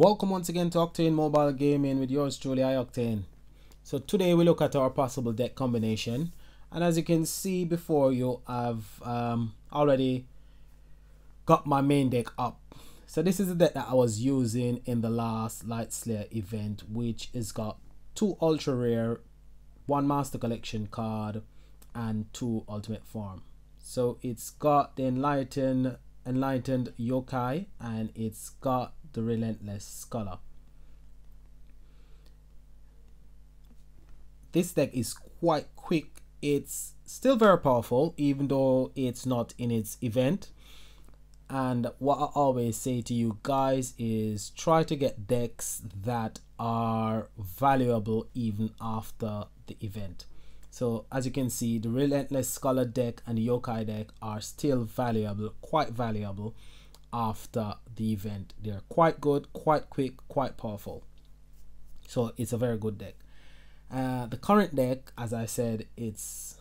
Welcome once again to Octane Mobile Gaming with yours truly, iOctane. So today we look at our possible deck combination, and as you can see before you, I've um, already got my main deck up. So this is the deck that I was using in the last Light Slayer event, which has got two ultra rare, one Master Collection card, and two Ultimate Form. So it's got the Enlightened Enlightened Yokai, and it's got the Relentless Scholar. This deck is quite quick. It's still very powerful, even though it's not in its event. And what I always say to you guys is try to get decks that are valuable even after the event. So as you can see, the Relentless Scholar deck and the Yokai deck are still valuable, quite valuable after the event. They're quite good, quite quick, quite powerful. So it's a very good deck. Uh, the current deck, as I said, it's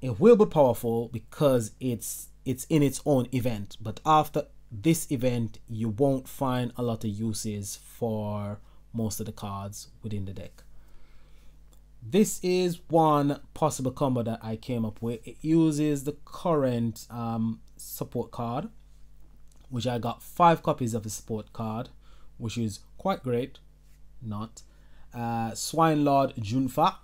it will be powerful because it's it's in its own event. But after this event, you won't find a lot of uses for most of the cards within the deck. This is one possible combo that I came up with. It uses the current um, support card which I got five copies of the support card, which is quite great. Not. Uh, Swine Lord Junfa,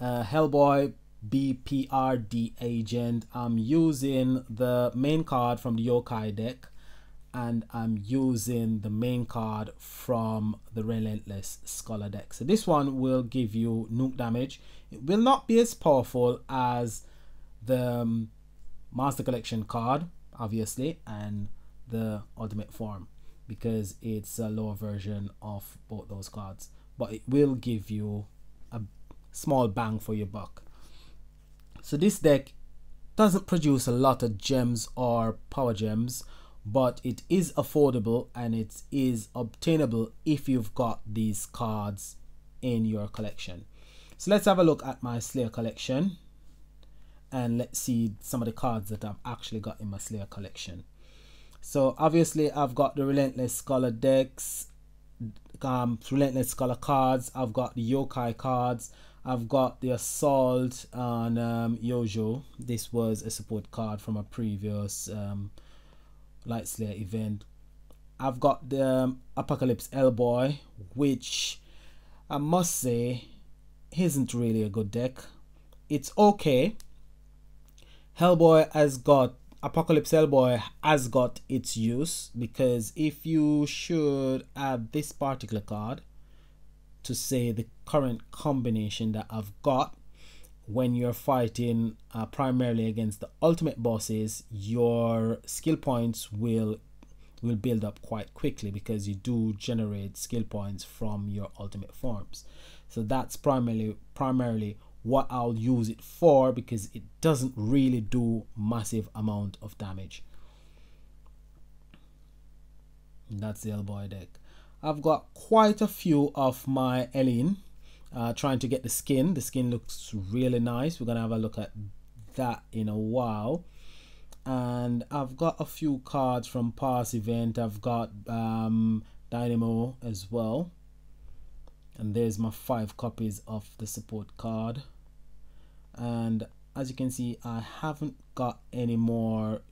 uh, Hellboy BPRD Agent. I'm using the main card from the Yokai deck, and I'm using the main card from the Relentless Scholar deck. So this one will give you nuke damage. It will not be as powerful as the um, Master Collection card, obviously, and the ultimate form because it's a lower version of both those cards but it will give you a small bang for your buck. So this deck doesn't produce a lot of gems or power gems but it is affordable and it is obtainable if you've got these cards in your collection. So let's have a look at my slayer collection and let's see some of the cards that I've actually got in my slayer collection so obviously I've got the Relentless Scholar decks, um, Relentless Scholar cards. I've got the Yokai cards. I've got the Assault on um, Yojo. This was a support card from a previous um, Light Slayer event. I've got the um, Apocalypse Hellboy, which I must say isn't really a good deck. It's okay. Hellboy has got Apocalypse Hellboy has got its use because if you should add this particular card to say the current combination that I've got when you're fighting uh, primarily against the ultimate bosses your skill points will will build up quite quickly because you do generate skill points from your ultimate forms. So that's primarily primarily what I'll use it for because it doesn't really do massive amount of damage. That's the Hellboy deck. I've got quite a few of my Elin uh, trying to get the skin. The skin looks really nice. We're going to have a look at that in a while. And I've got a few cards from past event. I've got um, Dynamo as well and there's my five copies of the support card and as you can see I haven't got any more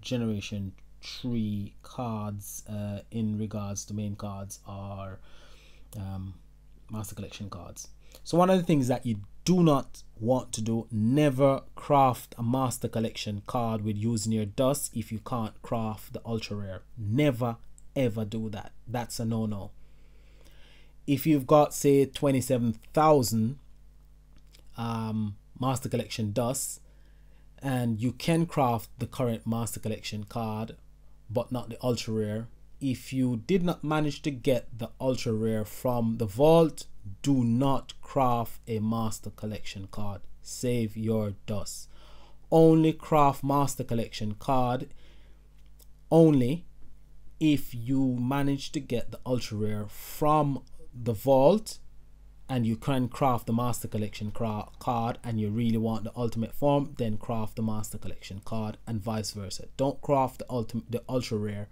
generation 3 cards uh, in regards to main cards or um, master collection cards. So one of the things that you do not want to do never craft a master collection card with using your dust if you can't craft the ultra rare. Never ever do that. That's a no-no. If you've got say 27,000 um, Master Collection dust, and you can craft the current Master Collection card, but not the ultra rare. If you did not manage to get the ultra rare from the vault, do not craft a Master Collection card. Save your dust. Only craft Master Collection card only if you manage to get the ultra rare from the vault and you can craft the master collection card and you really want the ultimate form then craft the master collection card and vice versa don't craft the ultimate the ultra rare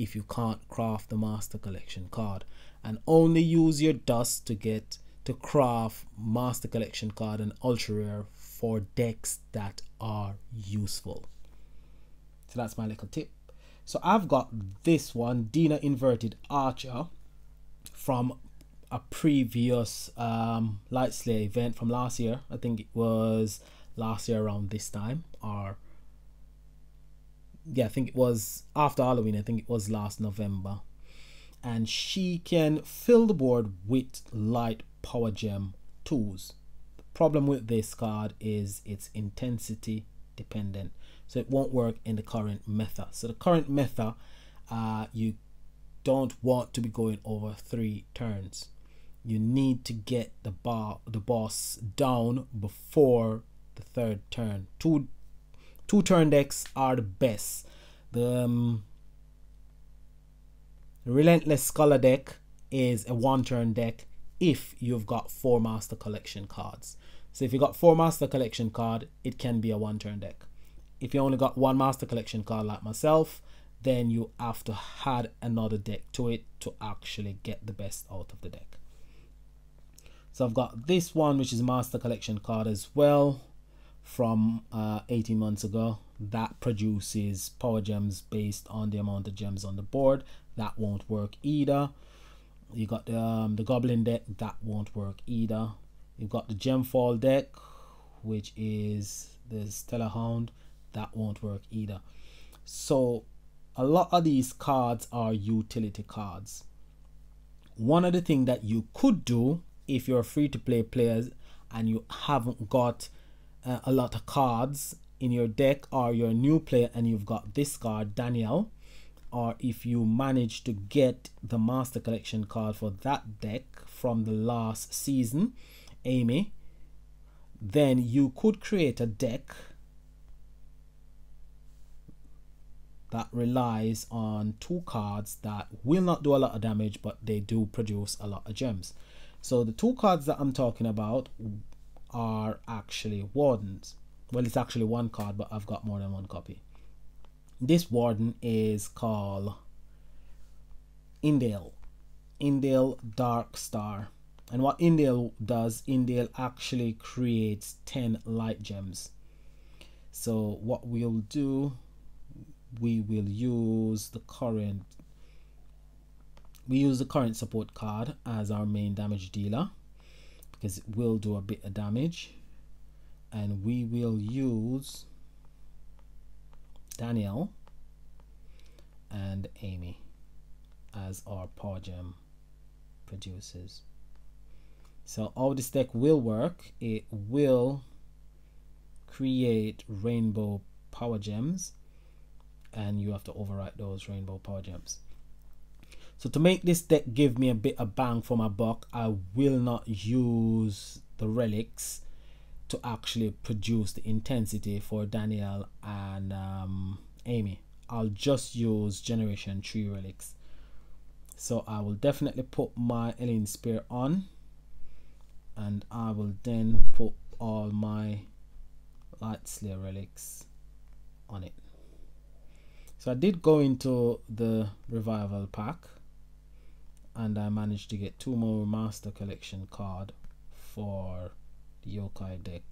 if you can't craft the Master Collection card. And only use your dust to get to craft Master Collection card and Ultra Rare for decks that are useful. So that's my little tip. So I've got this one, Dina Inverted Archer from a previous um, Light event from last year. I think it was last year around this time, or yeah, I think it was after Halloween. I think it was last November, and she can fill the board with light power gem tools. The problem with this card is its intensity dependent, so it won't work in the current meta. So the current meta, uh, you don't want to be going over three turns you need to get the bar the boss down before the third turn. Two two turn decks are the best. The um, Relentless Scholar deck is a one turn deck if you've got four Master Collection cards. So if you got four Master Collection card, it can be a one turn deck. If you only got one Master Collection card like myself, then you have to add another deck to it to actually get the best out of the deck. So I've got this one, which is a Master Collection card as well from uh, 18 months ago. That produces power gems based on the amount of gems on the board. That won't work either. You got the, um, the Goblin deck. That won't work either. You've got the Gemfall deck, which is the Stellar Hound. That won't work either. So a lot of these cards are utility cards. One of the things that you could do if you're a free to play players and you haven't got uh, a lot of cards in your deck or you're a new player and you've got this card Danielle or if you manage to get the master collection card for that deck from the last season Amy then you could create a deck that relies on two cards that will not do a lot of damage but they do produce a lot of gems so the two cards that I'm talking about are actually wardens. Well, it's actually one card, but I've got more than one copy. This warden is called Indale. Indale Dark Star. And what Indale does, Indale actually creates 10 light gems. So what we'll do, we will use the current we use the current support card as our main damage dealer because it will do a bit of damage. And we will use Danielle and Amy as our power gem producers. So all this deck will work it will create rainbow power gems and you have to overwrite those rainbow power gems so to make this deck give me a bit of bang for my buck, I will not use the relics to actually produce the intensity for Danielle and um, Amy. I'll just use Generation 3 relics. So I will definitely put my alien Spear on and I will then put all my Light Slayer relics on it. So I did go into the revival pack and I managed to get two more master collection card for the yokai deck.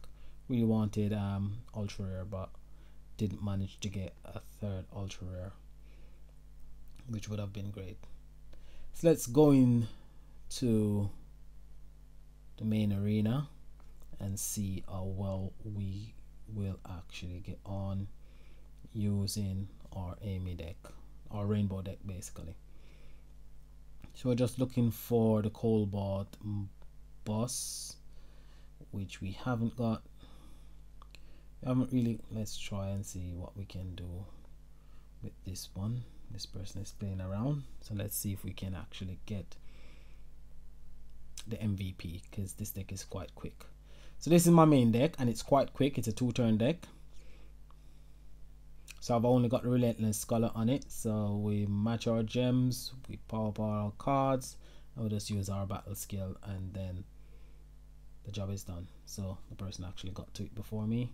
Really wanted um ultra rare but didn't manage to get a third ultra rare which would have been great. So let's go in to the main arena and see how well we will actually get on using our Amy deck our rainbow deck basically so we're just looking for the Cobalt boss which we haven't got. We haven't really let's try and see what we can do with this one. This person is playing around so let's see if we can actually get the MVP because this deck is quite quick. So this is my main deck and it's quite quick. It's a two turn deck so I've only got the Relentless Scholar on it. So we match our gems, we power up our cards, and we'll just use our battle skill and then the job is done. So the person actually got to it before me.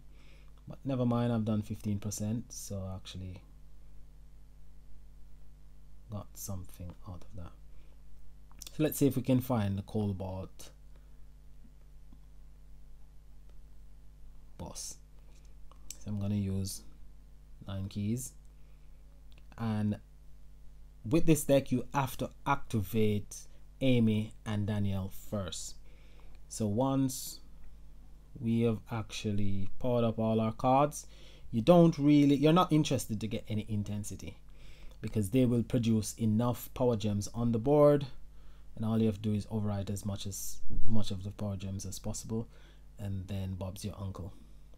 But never mind, I've done 15%, so actually got something out of that. So let's see if we can find the Cobalt boss. So I'm going to use nine keys. And with this deck, you have to activate Amy and Danielle first. So once we have actually powered up all our cards, you don't really, you're not interested to get any intensity because they will produce enough power gems on the board and all you have to do is override as much as much of the power gems as possible and then Bob's your uncle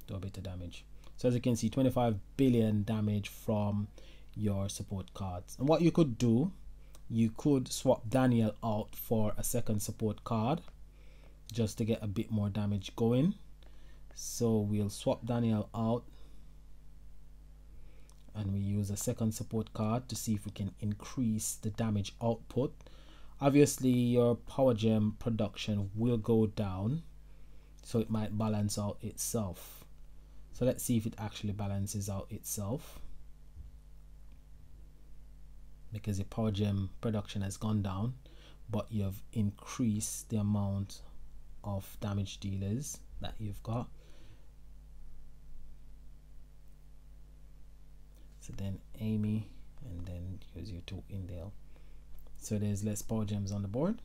do a bit of damage so as you can see 25 billion damage from your support cards. And what you could do you could swap Daniel out for a second support card just to get a bit more damage going. So we'll swap Daniel out and we use a second support card to see if we can increase the damage output. Obviously your power gem production will go down so it might balance out itself so let's see if it actually balances out itself. Because the power gem production has gone down but you've increased the amount of damage dealers that you've got. So then Amy and then use your two Indale. So there's less power gems on the board.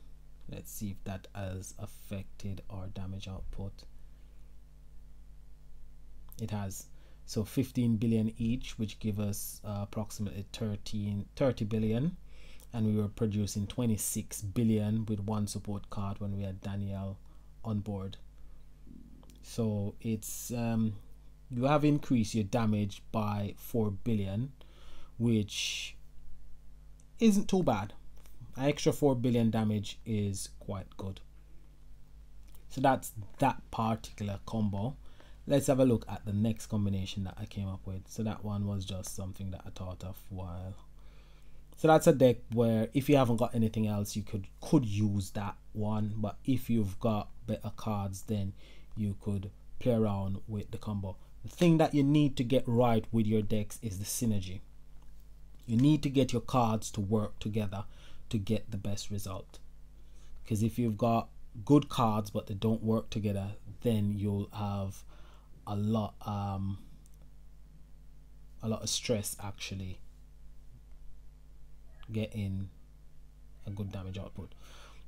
Let's see if that has affected our damage output it has so 15 billion each which give us uh, approximately 13 30 billion. And we were producing 26 billion with one support card when we had Danielle on board. So it's um, you have increased your damage by 4 billion which isn't too bad. An extra 4 billion damage is quite good. So that's that particular combo let's have a look at the next combination that I came up with. So that one was just something that I thought of while. So that's a deck where if you haven't got anything else you could could use that one. But if you've got better cards then you could play around with the combo. The thing that you need to get right with your decks is the synergy. You need to get your cards to work together to get the best result. Because if you've got good cards but they don't work together, then you'll have a lot um a lot of stress actually getting a good damage output.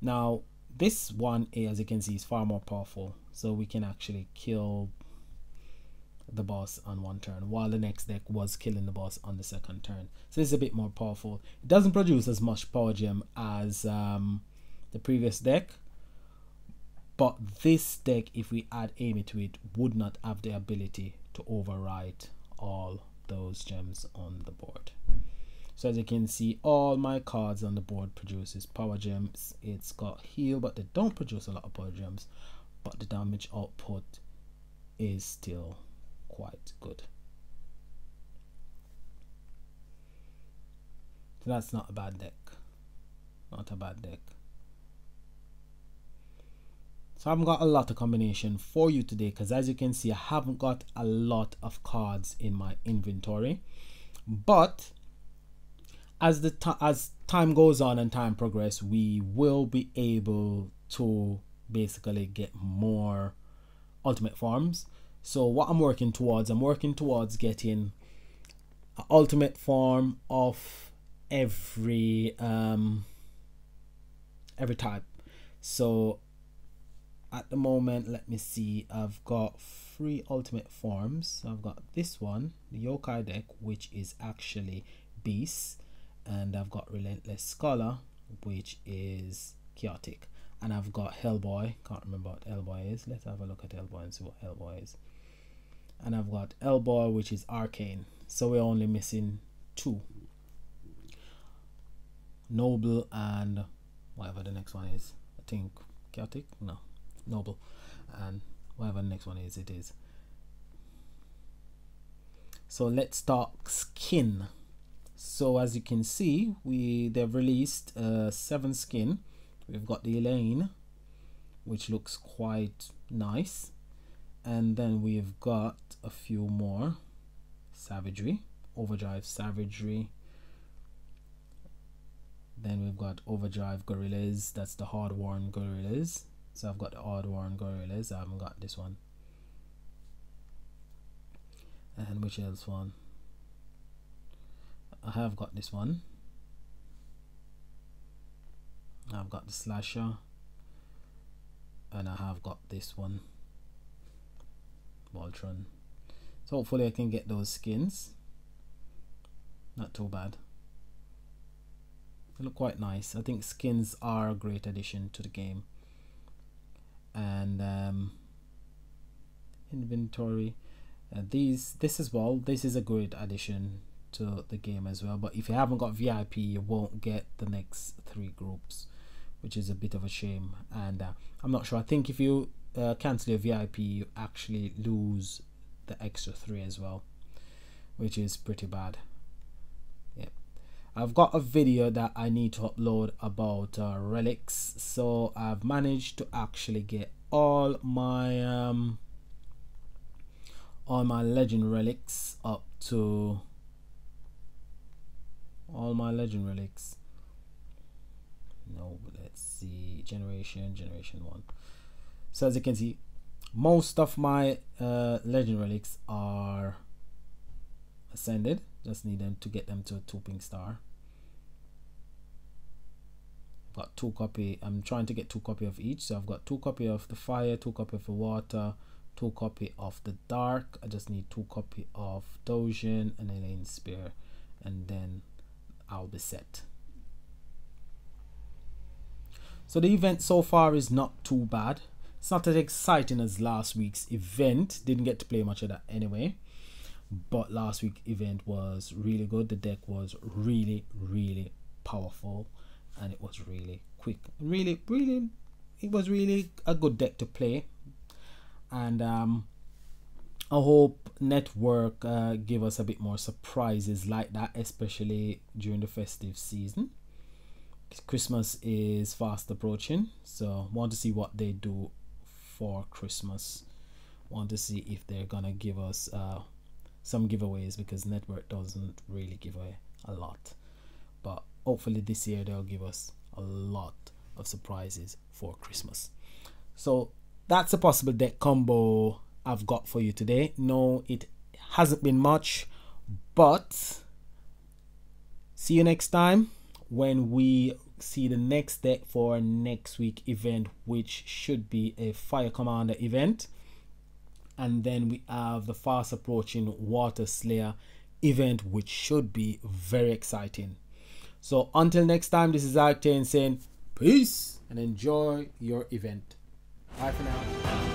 Now this one as you can see is far more powerful. So we can actually kill the boss on one turn while the next deck was killing the boss on the second turn. So it's a bit more powerful. It doesn't produce as much power gem as um, the previous deck but this deck if we add Amy to it would not have the ability to override all those gems on the board so as you can see all my cards on the board produces power gems it's got heal but they don't produce a lot of power gems but the damage output is still quite good. So that's not a bad deck. Not a bad deck. So I haven't got a lot of combination for you today because as you can see I haven't got a lot of cards in my inventory. But as the as time goes on and time progress we will be able to basically get more ultimate forms so what I'm working towards, I'm working towards getting an ultimate form of every um every type. So at the moment, let me see, I've got three ultimate forms. So I've got this one, the yokai deck, which is actually beast, and I've got relentless scholar, which is chaotic. And I've got Hellboy. Can't remember what Hellboy is. Let's have a look at Hellboy and see what Hellboy is and I've got Elbow which is arcane so we're only missing two noble and whatever the next one is I think chaotic no noble. And whatever the next one is it is. So let's talk skin. So as you can see we they've released uh, seven skin. We've got the Elaine which looks quite nice. And then we've got a few more. Savagery overdrive savagery. Then we've got overdrive gorillas that's the hard worn gorillas so i've got the hard worn gorillas i haven't got this one. And which else one? I have got this one. I've got the slasher. And i have got this one. Voltron. So hopefully i can get those skins. Not too bad. They look quite nice. I think skins are a great addition to the game and um, inventory. Uh, these this as well this is a great addition to the game as well but if you haven't got VIP you won't get the next three groups which is a bit of a shame. And uh, I'm not sure I think if you uh, cancel your VIP you actually lose the extra three as well which is pretty bad. Yeah, I've got a video that I need to upload about uh, relics so I've managed to actually get all my um, all my legend relics up to all my legend relics. No let's see generation generation one. So as you can see most of my uh, legend relics are ascended. Just need them to get them to a two pink star. Got two copy I'm trying to get two copy of each. So I've got two copy of the fire two copy of the water two copy of the dark. I just need two copy of Dojin and Elaine Spear and then I'll be set. So the event so far is not too bad. It's not as exciting as last week's event. Didn't get to play much of that anyway. But last week event was really good. The deck was really really powerful and it was really quick. Really really it was really a good deck to play and um I hope N3TWORK uh, give us a bit more surprises like that especially during the festive season. Christmas is fast approaching so want to see what they do for Christmas. Want to see if they're gonna give us uh, some giveaways because N3TWORK doesn't really give away a lot. But hopefully this year they'll give us a lot of surprises for christmas. So that's a possible deck combo i've got for you today. No it hasn't been much but see you next time when we see the next deck for next week event which should be a fire commander event. And then we have the fast approaching water slayer event which should be very exciting. So until next time this is iOctane saying peace and enjoy your event bye for now